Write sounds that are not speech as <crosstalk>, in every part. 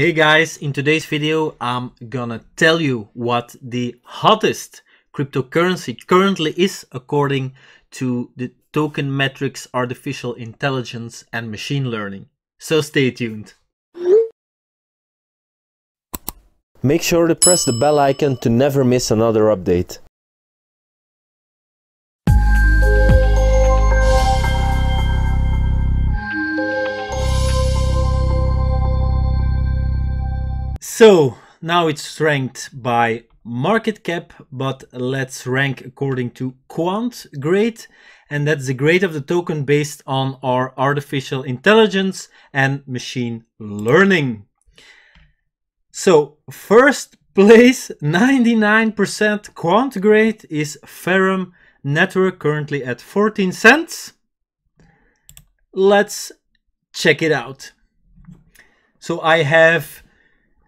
Hey guys, in today's video I'm gonna tell you what the hottest cryptocurrency currently is according to the token metrics artificial intelligence and machine learning. So stay tuned. Make sure to press the bell icon to never miss another update. So now it's ranked by market cap, but let's rank according to quant grade. And that's the grade of the token based on our artificial intelligence and machine learning. So first place, 99% quant grade is Ferrum Network currently at 14 cents. Let's check it out. So I have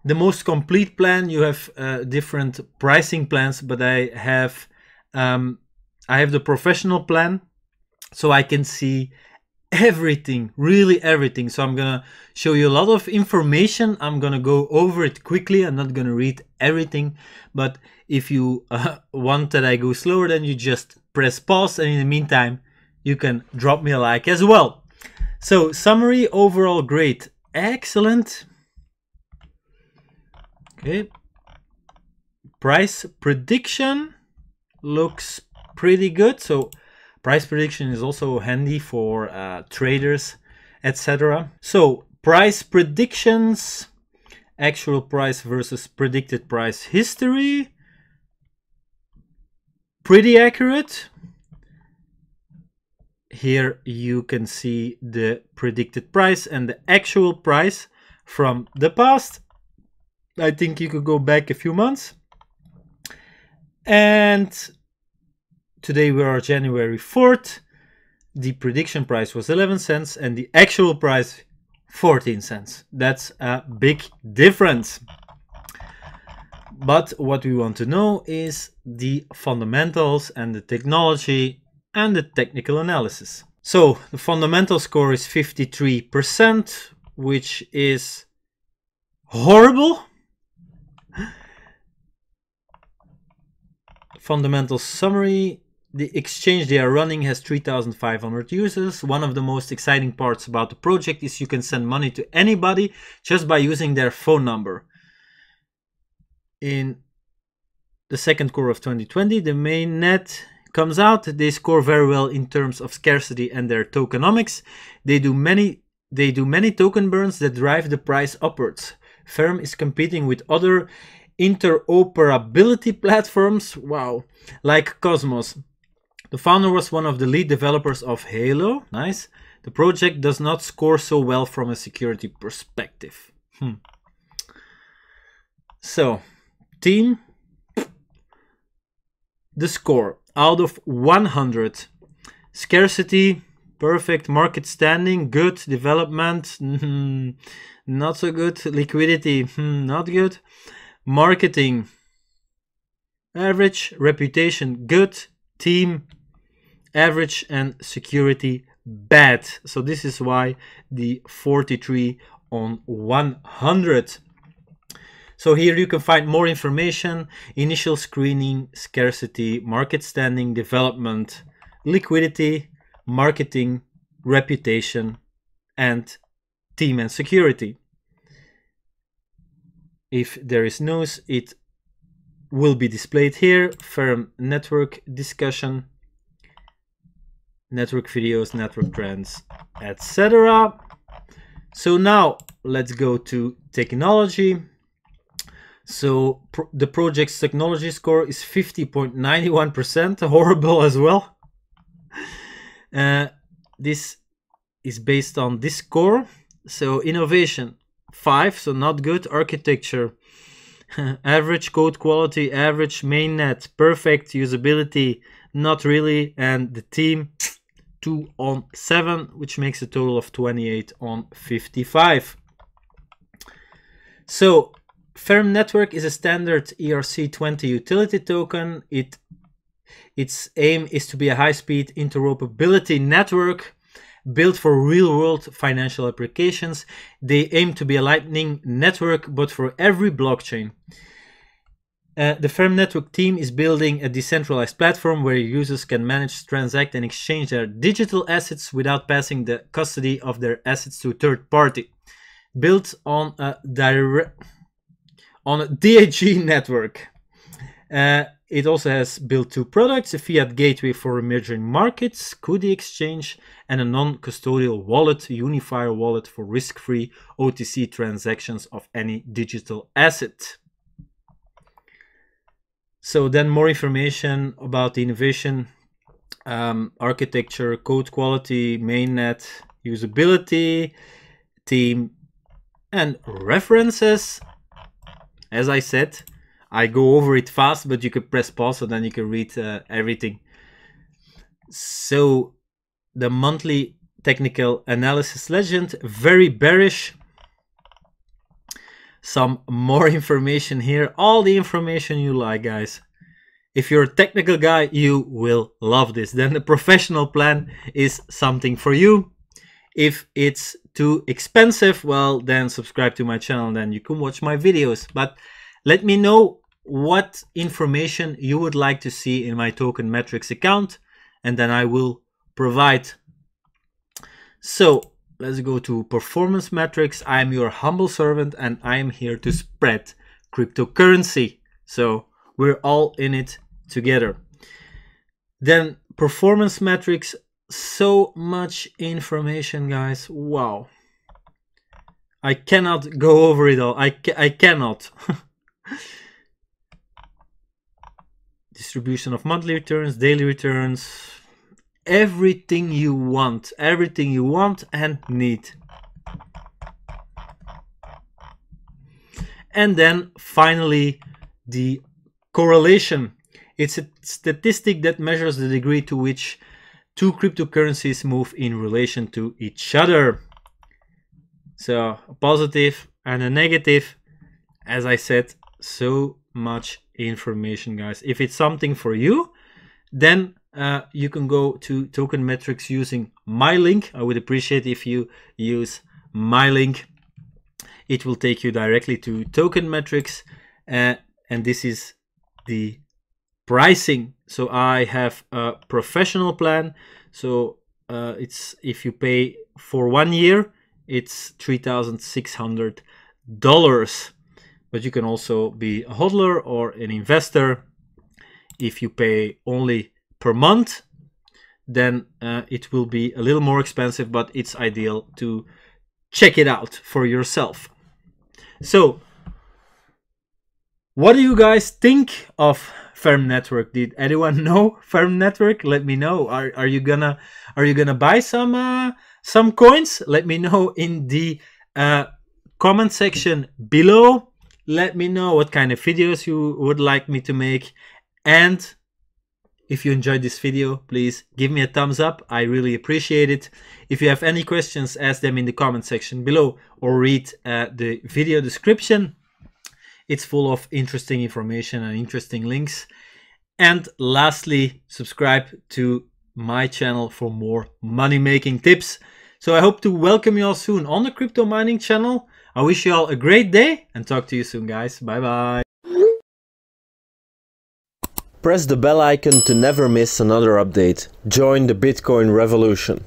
the most complete plan. You have uh, different pricing plans, but I have um, I have the professional plan, so I can see everything, really everything. So I'm gonna show you a lot of information. I'm gonna go over it quickly. I'm not gonna read everything, but if you uh, <laughs> want that I go slower, then you just press pause, and in the meantime, you can drop me a like as well. So summary overall great, excellent Okay. Price prediction looks pretty good. So price prediction is also handy for uh, traders, etc. So price predictions, actual price versus predicted price history. Pretty accurate. Here you can see the predicted price and the actual price from the past I think you could go back a few months. And today we are January 4th. The prediction price was 11 cents and the actual price 14 cents. That's a big difference. But what we want to know is the fundamentals and the technology and the technical analysis. So the fundamental score is 53%, which is horrible fundamental summary. The exchange they are running has 3,500 users. One of the most exciting parts about the project is you can send money to anybody just by using their phone number. In the second core of 2020, the main net comes out. They score very well in terms of scarcity and their tokenomics. They do many they do many token burns that drive the price upwards. Ferrum is competing with other interoperability platforms, wow, like Cosmos. The founder was one of the lead developers of Halo, nice. The project does not score so well from a security perspective. Hmm. So, team, the score out of 100. Scarcity, perfect. Market standing, good. Development, <laughs> not so good. Liquidity, hmm, not good marketing average, reputation good, team average, and security bad. So this is why the 43 on 100. So here you can find more information, initial screening, scarcity, market standing, development, liquidity, marketing, reputation, and team and security if there is news it will be displayed here. Ferrum network discussion network videos network trends etc so now let's go to technology. So the project's technology score is 50.91% <laughs> horrible as well. Uh, this is based on this score. So innovation 5, so not good. Architecture, <laughs> average code quality, average mainnet, perfect usability, not really. And the team, 2 on 7, which makes a total of 28 on 55. So Ferrum Network is a standard ERC20 utility token. It its aim is to be a high-speed interoperability network built for real world financial applications. They aim to be a lightning network, but for every blockchain. Uh, the Ferrum Network team is building a decentralized platform where users can manage, transact, and exchange their digital assets without passing the custody of their assets to a third party. Built on a direct on a DAG <laughs> network. Uh, it also has built two products, a fiat gateway for emerging markets, Kudi Exchange, and a non-custodial wallet, Unifyre wallet for risk-free OTC transactions of any digital asset. So then more information about the innovation, um, architecture, code quality, mainnet, usability, team, and references. As I said, I go over it fast, but you can press pause and then you can read uh, everything. So the monthly technical analysis legend, very bearish some more <laughs> information here. All the information you like, guys. If you're a technical guy, you will love this. Then the professional plan is something for you. If it's too expensive, well, then subscribe to my channel, then you can watch my videos. But let me know what information you would like to see in my token metrics account, and then I will provide. So Let's go to performance metrics. I am your humble servant and I am here to spread cryptocurrency. So we're all in it together. Then performance metrics, so much information, guys. Wow. I cannot go over it all. I, ca I cannot. <laughs> Distribution of monthly returns, daily returns, everything you want, everything you want and need. And then finally, the correlation. It's a statistic that measures the degree to which two cryptocurrencies move in relation to each other. So a positive and a negative. As I said, so much information, guys. If it's something for you, then uh, you can go to token metrics using my link. I would appreciate if you use my link. It will take you directly to token metrics. Uh, and this is the pricing. So I have a professional plan. So uh, it's if you pay for one year, it's $3,600. But you can also be a hodler or an investor. If you pay only per month, then uh, it will be a little more expensive, but it's ideal to check it out for yourself. So, what do you guys think of Ferrum Network? Did anyone <laughs> know Ferrum Network? Let me know. Are are you gonna are you gonna buy some uh, some coins? Let me know in the uh, comment section below. Let me know what kind of videos you would like me to make and if you enjoyed this video, please give me a thumbs up. I really appreciate it. If you have any questions, ask them in the comment section below or read uh, the video description. It's full of interesting information and interesting links. And lastly, subscribe to my channel for more money making tips. So I hope to welcome you all soon on the crypto mining channel. I wish you all a great day and talk to you soon, guys. Bye bye. Press the bell icon to never miss another update. Join the Bitcoin revolution.